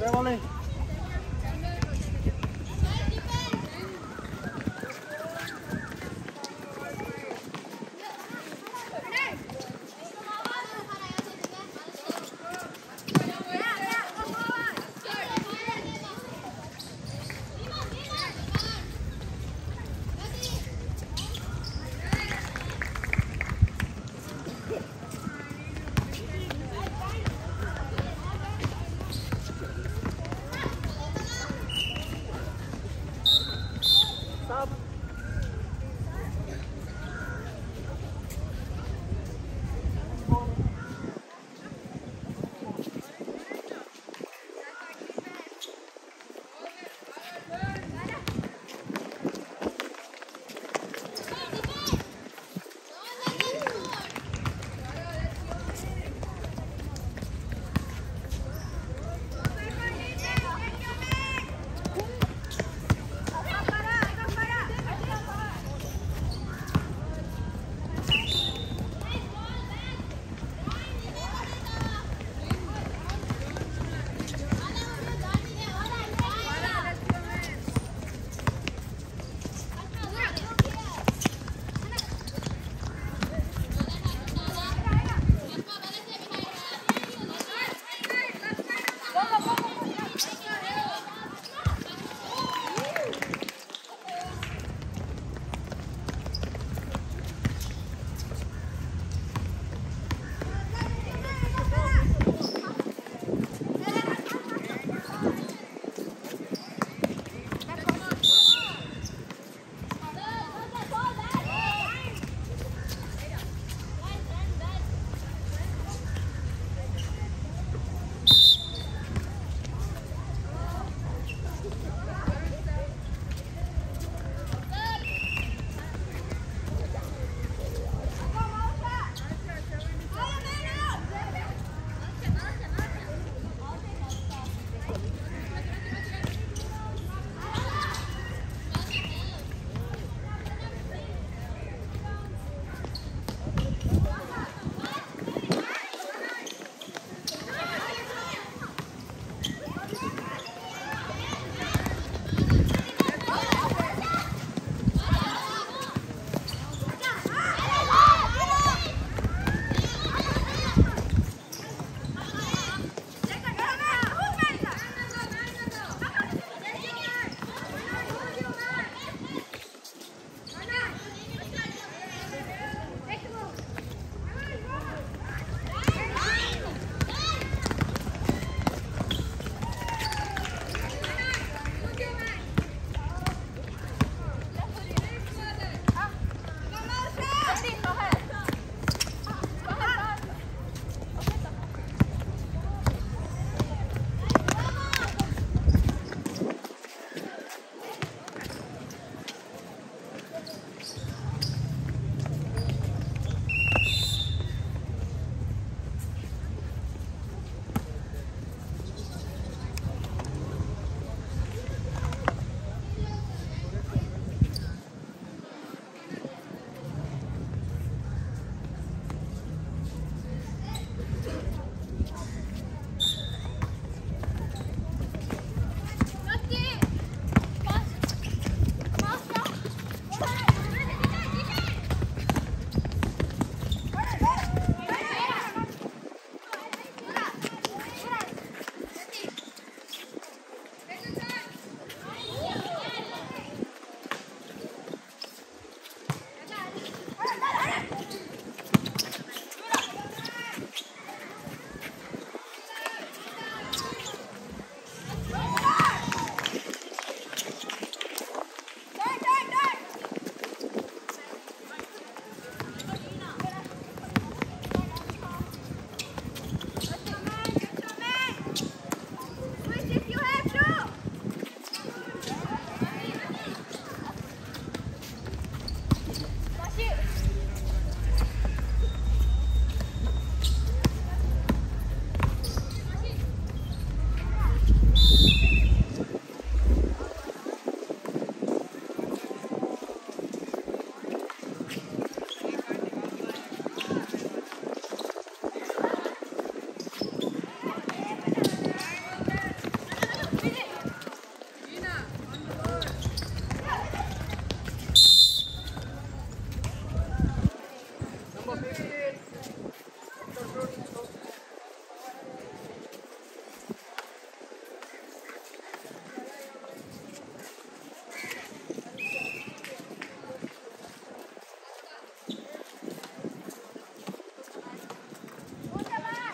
내가 먹. cute.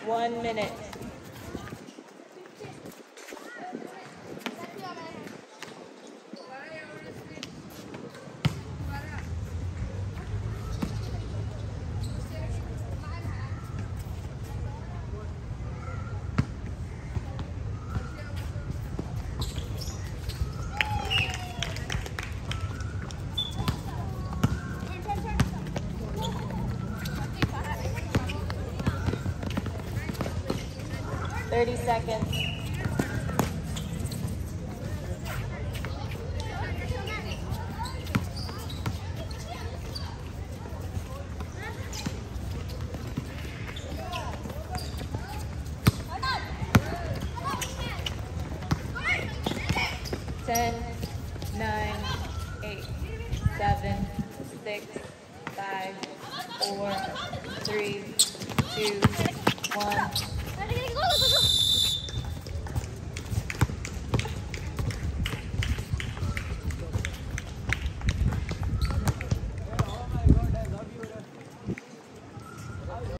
One minute. Thirty seconds. Ten, nine, eight, seven, six, five, four, three, two, one.